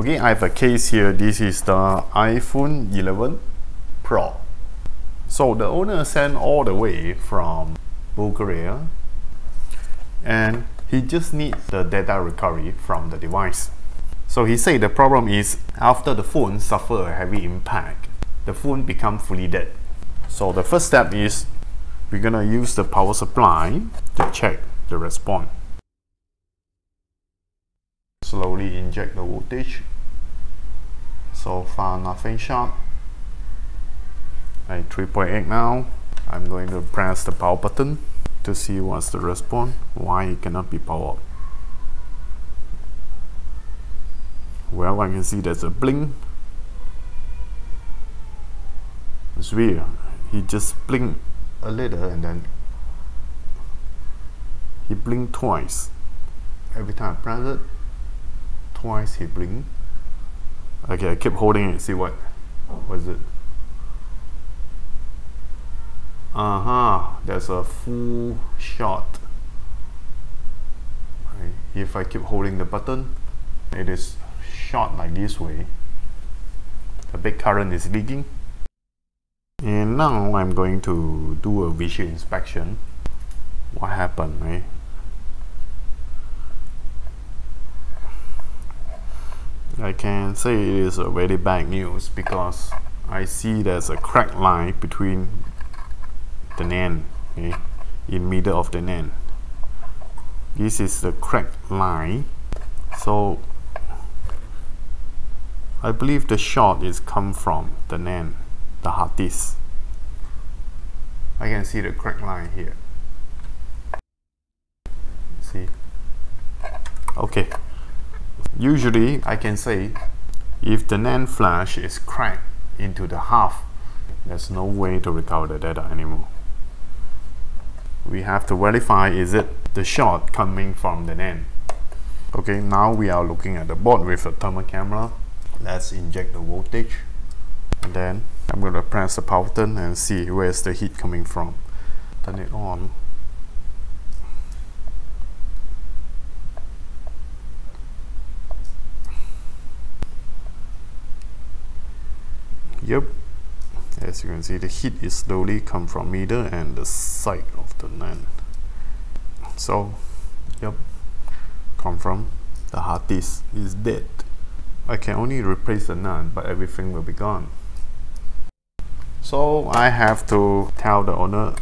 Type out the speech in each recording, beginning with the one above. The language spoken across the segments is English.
Okay, I have a case here. This is the iPhone 11 Pro. So the owner sent all the way from Bulgaria and he just needs the data recovery from the device. So he said the problem is after the phone suffer a heavy impact, the phone become fully dead. So the first step is we're gonna use the power supply to check the response. Slowly inject the voltage. So far nothing sharp At 3.8 now. I'm going to press the power button to see what's the response, why it cannot be powered. Well, I can see there's a blink. It's weird. He just blinked a little and then he blinked twice. Every time I press it, twice he blinked. Okay, I keep holding it, see what, what is it? Uh-huh, there's a full shot. If I keep holding the button, it is shot like this way. The big current is leaking. And now I'm going to do a visual inspection. What happened, right? I can say it is a very bad news because I see there's a crack line between the NAND okay, eh, in middle of the NAND. This is the crack line. So I believe the short is come from the NAND the hard disk. I can see the crack line here. See? Okay. Usually I can say if the NAND flash is cracked into the half, there's no way to recover the data anymore. We have to verify is it the short coming from the NAND. Okay, now we are looking at the board with a thermal camera. Let's inject the voltage and then I'm going to press the power button and see where's the heat coming from. Turn it on. Yep, as you can see the heat is slowly come from middle and the side of the NAND. So, yep, come from the hard disk is dead. I can only replace the NAND but everything will be gone. So I have to tell the owner.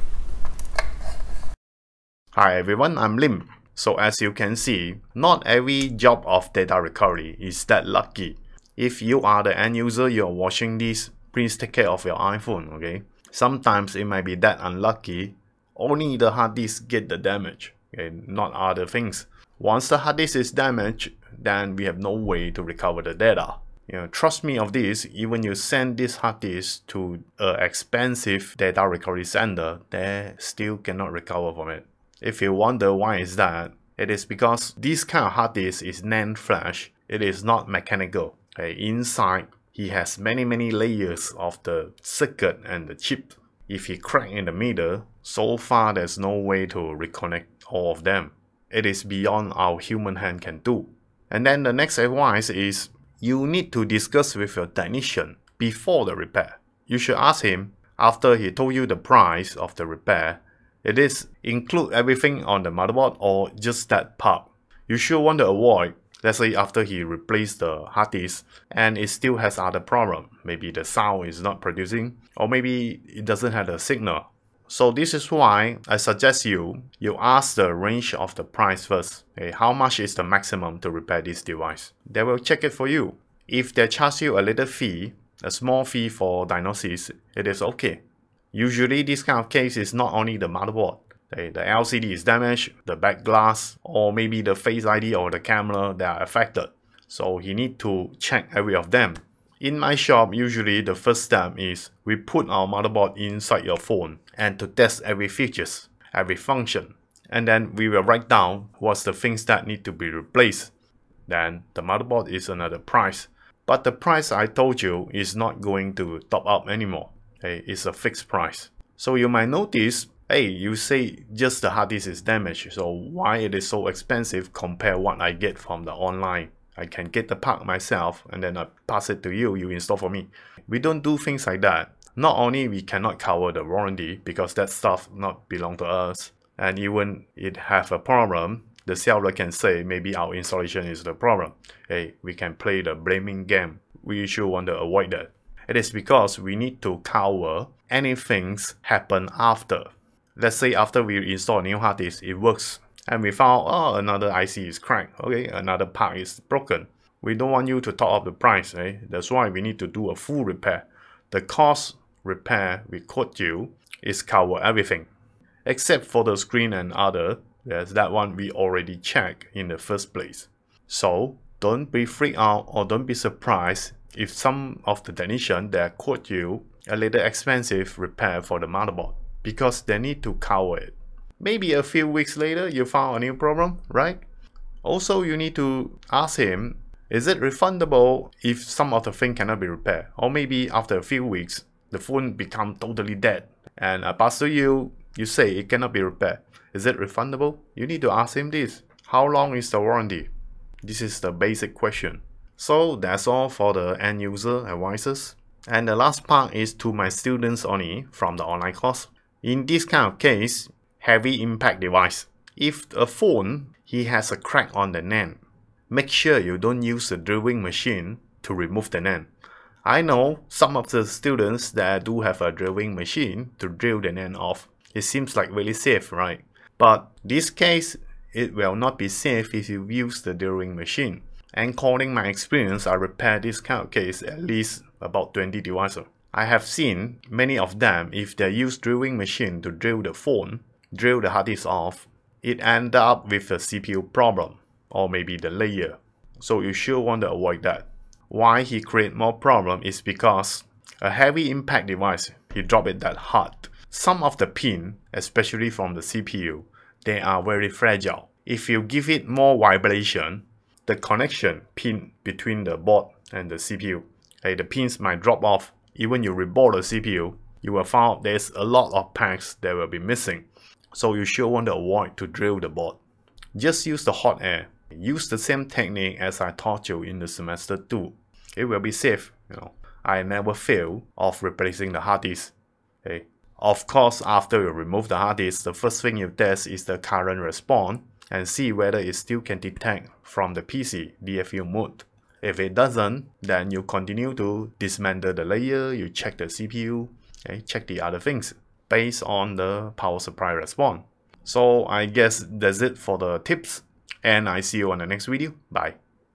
Hi everyone, I'm Lim. So as you can see, not every job of data recovery is that lucky. If you are the end user you're watching this, please take care of your iPhone, okay? Sometimes it might be that unlucky, only the hard disk get the damage, okay? not other things. Once the hard disk is damaged, then we have no way to recover the data. You know, trust me of this, even you send this hard disk to an expensive data recovery center, they still cannot recover from it. If you wonder why is that, it is because this kind of hard disk is NAND flash. It is not mechanical. Okay, inside, he has many many layers of the circuit and the chip. If he crack in the middle, so far there's no way to reconnect all of them. It is beyond our human hand can do. And then the next advice is you need to discuss with your technician before the repair. You should ask him after he told you the price of the repair, it is include everything on the motherboard or just that part. You should want to avoid, let's say after he replaced the hard disk and it still has other problem. Maybe the sound is not producing or maybe it doesn't have a signal. So this is why I suggest you, you ask the range of the price first. Okay, how much is the maximum to repair this device? They will check it for you. If they charge you a little fee, a small fee for diagnosis, it is okay. Usually this kind of case is not only the motherboard. Okay, the LCD is damaged, the back glass, or maybe the face ID or the camera that are affected. So he need to check every of them. In my shop, usually the first step is we put our motherboard inside your phone and to test every features, every function. And then we will write down what's the things that need to be replaced. Then the motherboard is another price. But the price I told you is not going to top up anymore. Okay, it's a fixed price. So you might notice, hey, you say just the hard disk is damaged, so why it is so expensive compared what I get from the online I can get the part myself and then I pass it to you, you install for me. We don't do things like that. Not only we cannot cover the warranty because that stuff not belong to us, and even it have a problem, the seller can say maybe our installation is the problem. Hey, we can play the blaming game. We should want to avoid that. It is because we need to cover anything happen after. Let's say after we install a new hard disk, it works, and we found oh another IC is cracked, okay, another part is broken. We don't want you to top up the price, eh? That's why we need to do a full repair. The cost repair we quote you is cover everything, except for the screen and other. There's that one we already checked in the first place. So don't be freaked out or don't be surprised if some of the technician that quote you a little expensive repair for the motherboard because they need to cover it. Maybe a few weeks later you found a new problem, right? Also, you need to ask him, is it refundable if some of the thing cannot be repaired? Or maybe after a few weeks, the phone become totally dead and I pass to you, you say it cannot be repaired. Is it refundable? You need to ask him this. How long is the warranty? This is the basic question. So that's all for the end user advices. And the last part is to my students only from the online course. In this kind of case, heavy impact device. If a phone he has a crack on the NAND, make sure you don't use the drilling machine to remove the NAND. I know some of the students that do have a drilling machine to drill the NAND off. It seems like really safe, right? But this case, it will not be safe if you use the drilling machine. And according my experience, I repair this kind of case at least about 20 devices. I have seen many of them, if they use drilling machine to drill the phone, drill the hard disk off, it end up with a CPU problem, or maybe the layer. So you sure want to avoid that. Why he create more problem is because a heavy impact device, he drop it that hard. Some of the pin, especially from the CPU, they are very fragile. If you give it more vibration, the connection pin between the board and the CPU, hey, the pins might drop off. Even you reball the CPU, you will find there's a lot of packs that will be missing. So you sure want to avoid to drill the board. Just use the hot air. Use the same technique as I taught you in the semester 2. It will be safe, you know. I never fail of replacing the hard disk. Okay. Of course, after you remove the hard disk, the first thing you test is the current response and see whether it still can detect from the PC DFU mode. If it doesn't, then you continue to dismantle the layer, you check the CPU, okay, eh, check the other things based on the power supply response. So I guess that's it for the tips and I see you on the next video. Bye.